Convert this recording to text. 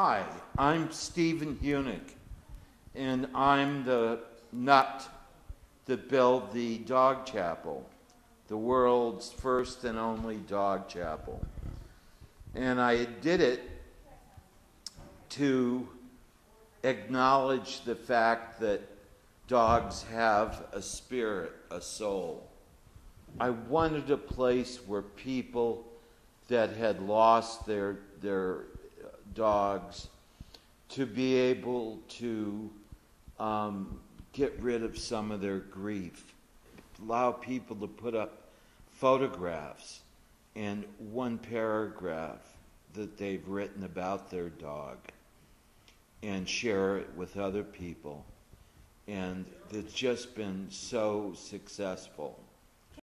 Hi, I'm Stephen Huneck, and I'm the nut that built the dog chapel, the world's first and only dog chapel. And I did it to acknowledge the fact that dogs have a spirit, a soul. I wanted a place where people that had lost their, their dogs to be able to um, get rid of some of their grief, allow people to put up photographs and one paragraph that they've written about their dog and share it with other people. And it's just been so successful.